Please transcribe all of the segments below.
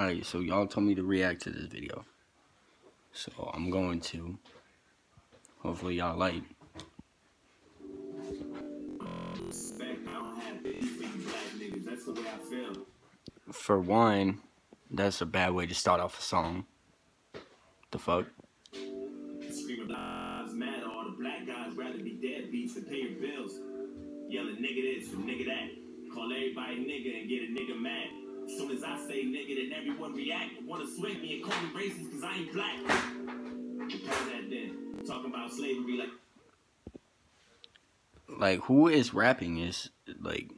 Alright, so y'all told me to react to this video. So I'm going to. Hopefully y'all like. For one, that's a bad way to start off a song. The fuck? Bills. Yelling nigga this nigga that. Call everybody nigga and get a nigga mad. Soon as I say nigga, then everyone react wanna swing me and call me racist cause I ain't black. that then. Talking about slavery like like who is rapping is like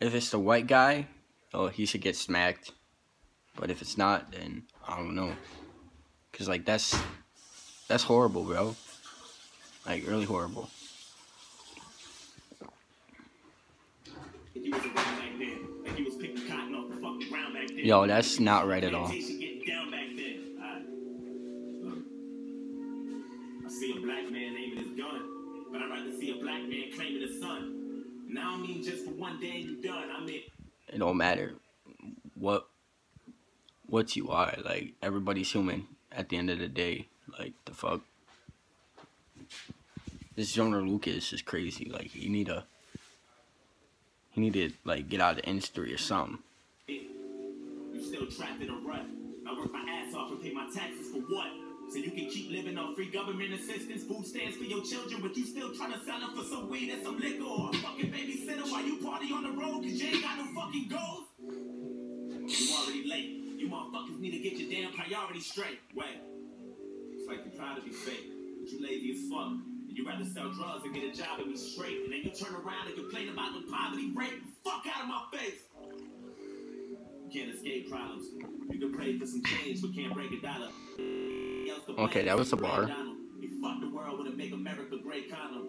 if it's the white guy, oh he should get smacked. But if it's not, then I don't know. Cause like that's that's horrible, bro. Like really horrible. Yo, that's not right at all. I see a black man aiming his gun, but I'd rather see a black man claiming his son. And I don't mean just for one day you done. I mean it don't matter what what you are. Like everybody's human at the end of the day. Like the fuck. This Joyner Lucas is crazy. Like you need a he need to like get out of the industry or something You still trapped in a rut. I work my ass off and pay my taxes for what? So you can keep living on free government assistance, food stamps for your children, but you still trying to sell them for some weed and some liquor or a fucking babysitter while you party on the road cause you ain't got no fucking goals? You already late. You motherfuckers need to get your damn priorities straight. Wait. It's like you're trying to be fake, but you lazy as fuck. You rather sell drugs and get a job and be straight, and then you turn around and complain about the poverty rate. Fuck out of my face! can't escape problems. You can pray for some change, but can't break a dollar. Okay, that was a bar. You fuck the world with a make America great condom.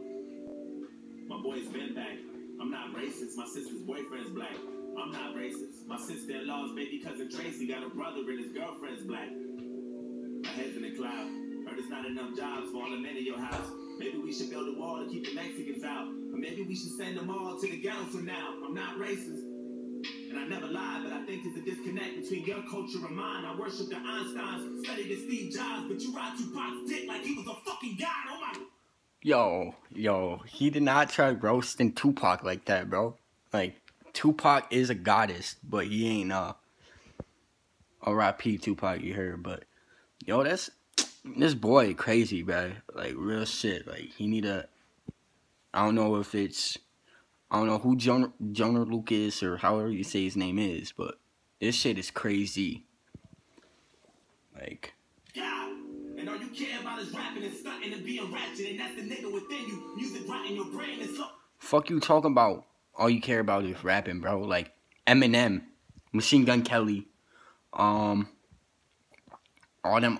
My boy's been back. I'm not racist. My sister's boyfriend's black. I'm not racist. My sister-in-law's baby cousin Tracy got a brother and his girlfriend's black. My head's in the cloud. Heard there's not enough jobs for all the men in your house. Maybe we should build a wall to keep the Mexicans out. Or maybe we should send them all to the ghetto for now. I'm not racist. And I never lie, but I think there's a disconnect between your culture and mine. I worship the Einsteins, studied the Steve Jobs, but you ride Tupac's dick like he was a fucking god. Oh my. Yo, yo, he did not try roasting Tupac like that, bro. Like, Tupac is a goddess, but he ain't, uh, R.I.P. Tupac, you heard, but, yo, that's, this boy crazy, bro. Like, real shit. Like, he need a, I don't know if it's, I don't know who Joyner, Joyner Lucas or however you say his name is, but this shit is crazy. Like. Yeah, and all you care about is rapping and stunting and being ratchet, and that's the nigga within you. Music in your brain and so. Fuck you talking about. All you care about is rapping, bro. Like Eminem, Machine Gun Kelly, um, all them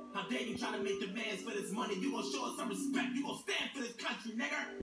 How dare you try to make demands for this money? You gonna show us some respect, you gonna stand for this country, nigga.